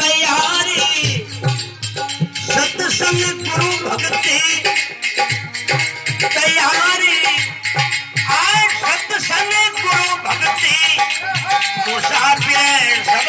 तैयारी। सत्संग गुरु भक्ति तैयारी। आए सत्संग गुरु भक्ति सब